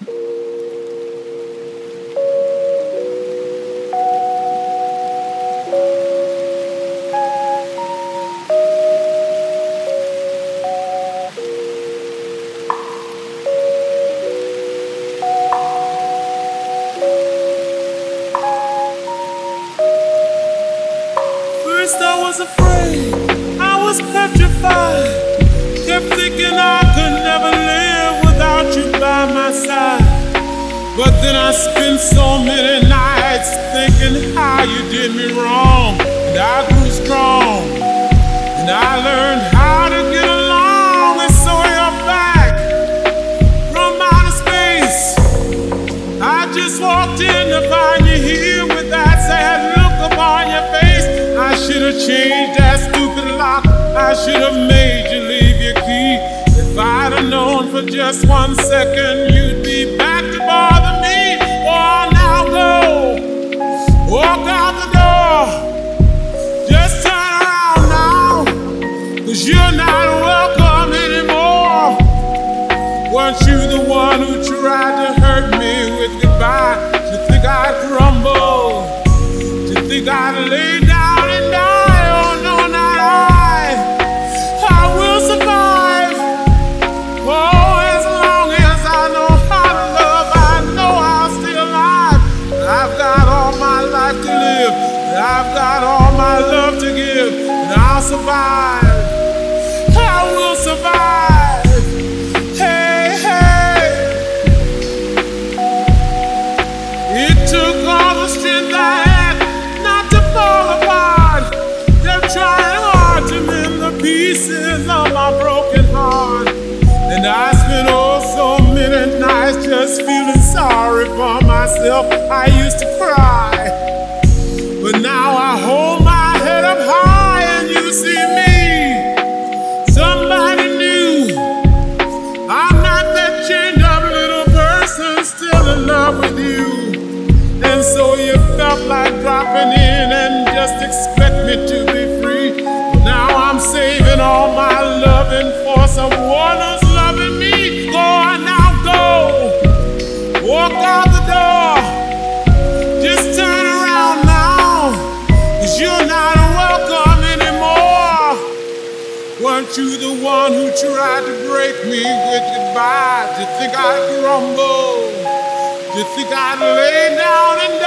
First I was afraid, I was petrified. But then I spent so many nights thinking how you did me wrong. And I grew strong. And I learned how to get along. And so you're back from outer space. I just walked in to find you here with that sad look upon your face. I should have changed that stupid lock. I should have made you leave your key. If I'd have known for just one second you'd be Cause you're not welcome anymore. Weren't you the one who tried to broken heart. And I spent oh so many nights just feeling sorry for myself. I used to cry. But now I hold my head up high and you see me. Somebody new. I'm not that chained up little person still in love with you. And so you felt like dropping in and just expect me to be free. Now I'm saving all my loving for someone who's loving me. Go on now, go. Walk out the door. Just turn around now. Cause you're not welcome anymore. Weren't you the one who tried to break me with goodbye? Did you think I'd crumble? Did you think I'd lay down and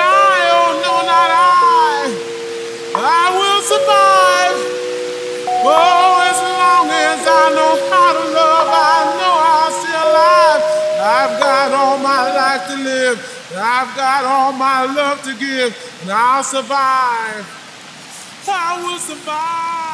I've got all my love to give. And I'll survive. I will survive.